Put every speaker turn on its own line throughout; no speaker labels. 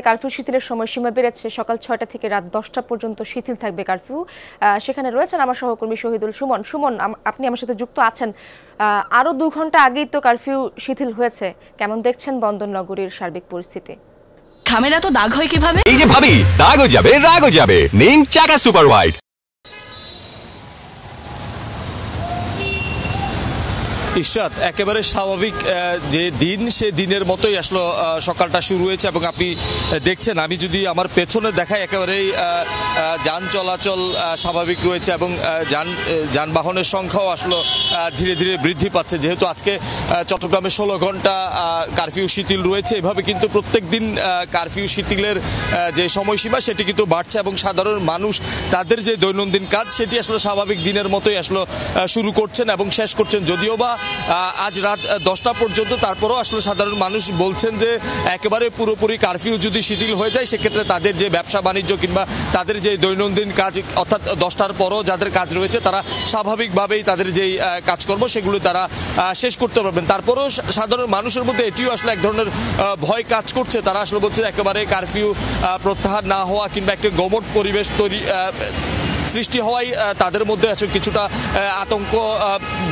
Curfew শিথিলের সময়সীমা বেড়েছে। সকাল ছয়টা থেকে রাত দশটা পর্যন্ত শিথিল থাকবে কারফিউ। আহ, সেখানে রয়েছেন আমার সহকর্মী শহীদুল সুমন। সুমন আপনি আমার সাথে যুক্ত আছেন। আহ, আরও দু ঘণ্টা আগেই তো কারফিউ শিথিল হয়েছে। কেমন দেখছেন বন্দরনগরীর সার্বিক পরিস্থিতি?
খামেরা তো দাগ হয় কীভাবে?
এই যে ভাবি দাগও যাবে রাগও যাবে। নিন চাকা সুপার হোয়াইট
ইশরাত একেবারে স্বাভাবিক যে দিন, সে দিনের মতোই আসলো সকালটা শুরু হয়েছে এবং আপনি দেখছেন, আমি যদি আমার পেছনে দেখাই, একেবারেই যান চলাচল স্বাভাবিক রয়েছে এবং যান যানবাহনের সংখ্যাও আসলো ধীরে ধীরে বৃদ্ধি পাচ্ছে। যেহেতু আজকে চট্টগ্রামে ষোলো ঘণ্টা কারফিউ শিথিল রয়েছে, এভাবে কিন্তু প্রত্যেক দিন কারফিউ শিথিলের যে সময়সীমা, সেটি কিন্তু বাড়ছে এবং সাধারণ মানুষ তাদের যে দৈনন্দিন কাজ, সেটি আসলে স্বাভাবিক দিনের মতোই আসলে শুরু করছেন এবং শেষ করছেন। যদিও বা আজ রাত দশটা পর্যন্ত তারপরেও আসলে সাধারণ মানুষ বলছেন যে একেবারে পুরোপুরি কারফিউ যদি শিথিল হয়ে যায়, সেক্ষেত্রে তাদের যে ব্যবসা বাণিজ্য কিংবা তাদের যে দৈনন্দিন কাজ, অর্থাৎ দশটার পরও যাদের কাজ রয়েছে, তারা স্বাভাবিকভাবেই তাদের যেই কাজকর্ম, সেগুলো তারা শেষ করতে পারবেন। তারপরেও সাধারণ মানুষের মধ্যে এটিও আসলে এক ধরনের ভয় কাজ করছে। তারা আসলে বলছে একেবারে কারফিউ প্রত্যাহার না হওয়া কিংবা একটি গমট পরিবেশ তৈরি সৃষ্টি হওয়ায় তাদের মধ্যে আছে কিছুটা আতঙ্ক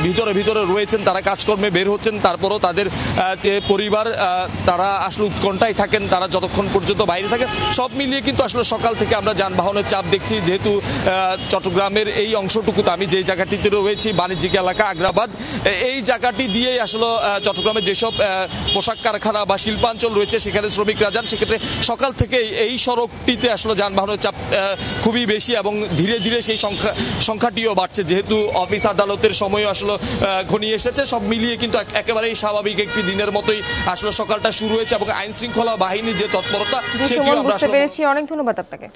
ভিতরে ভিতরে রয়েছেন, তারা কাজকর্মে বের হচ্ছেন, তারপরও তাদের যে পরিবার তারা আসলে উৎকণ্ঠায় থাকেন, তারা যতক্ষণ পর্যন্ত বাইরে থাকেন, সব মিলিয়ে কিন্তু আসলে সকাল থেকে আমরা যানবাহনের চাপ দেখছি, যেহেতু চট্টগ্রামের এই অংশটুকুতে আমি যে জায়গাটিতে রয়েছি, বাণিজ্যিক এলাকা, আগ্রাবাদ এই জায়গাটি দিয়েই আসলে চট্টগ্রামের যেসব পোশাক কারখানা বা শিল্পাঞ্চল রয়েছে, সেখানে শ্রমিকরা যান, সেক্ষেত্রে সকাল থেকে এই সড়কটিতে আসলে যানবাহনের চাপ খুবই বেশি এবং ধীরে ধীরে সেই সংখ্যা সংখ্যাটিও বাড়ছে। যেহেতু অফিস আদালতের সময় আসলে আহ, ঘনিয়ে এসেছে সব মিলিয়ে কিন্তু একেবারেই স্বাভাবিক একটি দিনের মতোই আসলে সকালটা শুরু হয়েছে এবং আইন শৃঙ্খলা বাহিনীর যে তৎপরতা সেটিও আমরা
অনেক ধন্যবাদ আপনাকে।